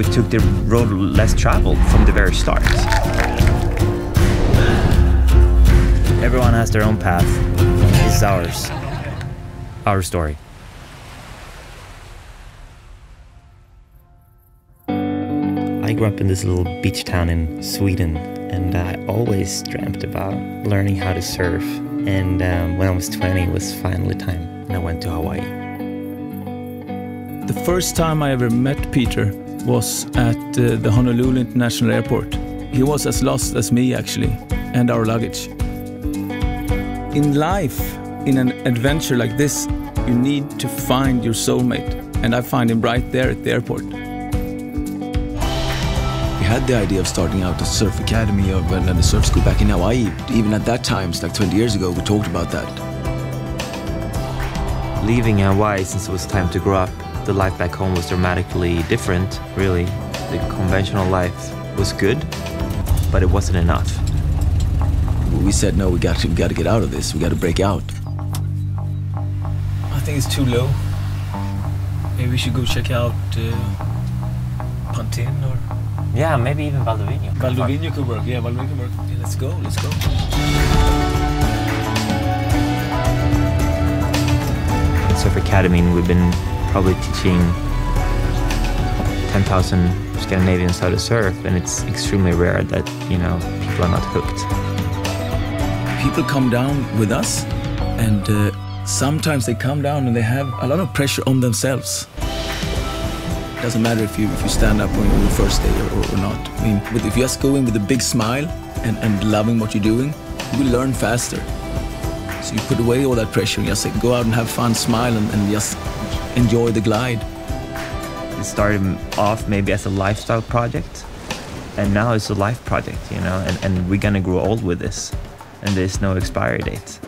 we took the road less traveled from the very start. Everyone has their own path. This is ours. Our story. I grew up in this little beach town in Sweden, and I always dreamt about learning how to surf. And um, when I was 20, it was finally time, and I went to Hawaii. The first time I ever met Peter was at uh, the Honolulu International Airport. He was as lost as me, actually, and our luggage. In life, in an adventure like this, you need to find your soulmate, and I find him right there at the airport. We had the idea of starting out a surf academy or and a surf school back in Hawaii. Even at that time, it's like 20 years ago, we talked about that. Leaving Hawaii since it was time to grow up, the life back home was dramatically different, really. The conventional life was good, but it wasn't enough. We said, no, we got to, we got to get out of this. We got to break out. I think it's too low. Maybe we should go check out uh, Pantin or Yeah, maybe even Valdovino. Valdovino could work. Yeah, Valdovino could work. Yeah, let's go. Let's go. At Surf Academy, we've been probably teaching 10,000 Scandinavians how to surf, and it's extremely rare that, you know, people are not hooked. People come down with us, and uh, sometimes they come down and they have a lot of pressure on themselves. It doesn't matter if you if you stand up on your first day or, or not. I mean, if you just go in with a big smile and, and loving what you're doing, you will learn faster. So you put away all that pressure and just say, go out and have fun, smile, and, and just enjoy the glide. It started off maybe as a lifestyle project, and now it's a life project, you know, and, and we're gonna grow old with this, and there's no expiry date.